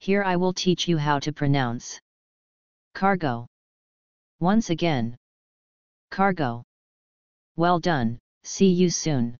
Here I will teach you how to pronounce cargo. Once again. Cargo. Well done, see you soon.